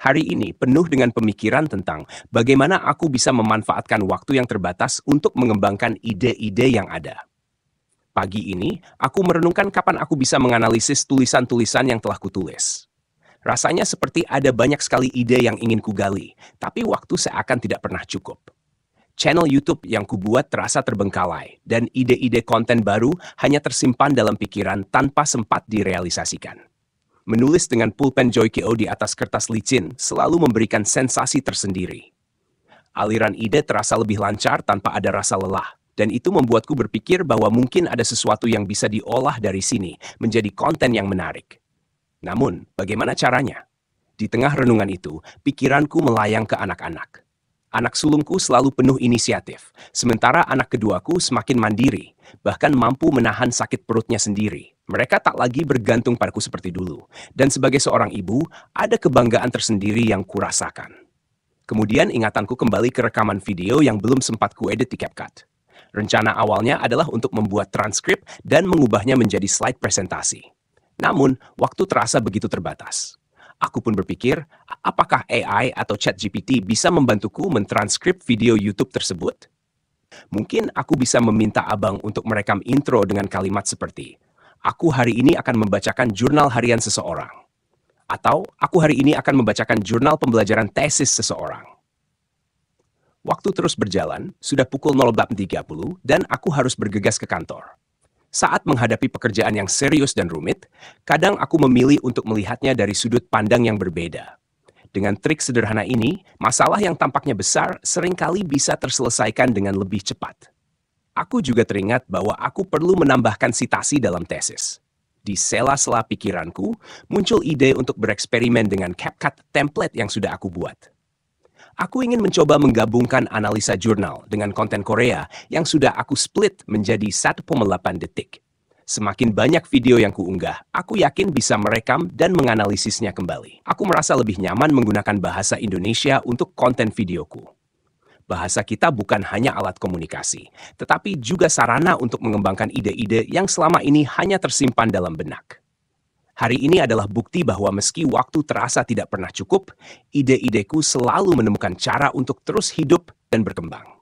Hari ini penuh dengan pemikiran tentang bagaimana aku bisa memanfaatkan waktu yang terbatas untuk mengembangkan ide-ide yang ada. Pagi ini, aku merenungkan kapan aku bisa menganalisis tulisan-tulisan yang telah kutulis. Rasanya seperti ada banyak sekali ide yang ingin kugali, tapi waktu seakan tidak pernah cukup. Channel YouTube yang kubuat terasa terbengkalai, dan ide-ide konten baru hanya tersimpan dalam pikiran tanpa sempat direalisasikan. Menulis dengan pulpen Joykeo di atas kertas licin selalu memberikan sensasi tersendiri. Aliran ide terasa lebih lancar tanpa ada rasa lelah, dan itu membuatku berpikir bahwa mungkin ada sesuatu yang bisa diolah dari sini menjadi konten yang menarik. Namun, bagaimana caranya? Di tengah renungan itu, pikiranku melayang ke anak-anak. Anak sulungku selalu penuh inisiatif, sementara anak keduaku semakin mandiri, bahkan mampu menahan sakit perutnya sendiri. Mereka tak lagi bergantung padaku seperti dulu, dan sebagai seorang ibu, ada kebanggaan tersendiri yang kurasakan. Kemudian ingatanku kembali ke rekaman video yang belum sempat kuedit di CapCut. Rencana awalnya adalah untuk membuat transkrip dan mengubahnya menjadi slide presentasi. Namun, waktu terasa begitu terbatas. Aku pun berpikir, apakah AI atau ChatGPT bisa membantuku mentranskrip video YouTube tersebut? Mungkin aku bisa meminta abang untuk merekam intro dengan kalimat seperti, Aku hari ini akan membacakan jurnal harian seseorang. Atau, aku hari ini akan membacakan jurnal pembelajaran tesis seseorang. Waktu terus berjalan, sudah pukul 04.30 dan aku harus bergegas ke kantor. Saat menghadapi pekerjaan yang serius dan rumit, kadang aku memilih untuk melihatnya dari sudut pandang yang berbeda. Dengan trik sederhana ini, masalah yang tampaknya besar sering kali bisa terselesaikan dengan lebih cepat. Aku juga teringat bahwa aku perlu menambahkan sitasi dalam tesis. Di sela-sela pikiranku, muncul ide untuk bereksperimen dengan CapCut template yang sudah aku buat. Aku ingin mencoba menggabungkan analisa jurnal dengan konten Korea yang sudah aku split menjadi 1,8 detik. Semakin banyak video yang kuunggah, aku yakin bisa merekam dan menganalisisnya kembali. Aku merasa lebih nyaman menggunakan bahasa Indonesia untuk konten videoku. Bahasa kita bukan hanya alat komunikasi, tetapi juga sarana untuk mengembangkan ide-ide yang selama ini hanya tersimpan dalam benak. Hari ini adalah bukti bahwa meski waktu terasa tidak pernah cukup, ide-ideku selalu menemukan cara untuk terus hidup dan berkembang.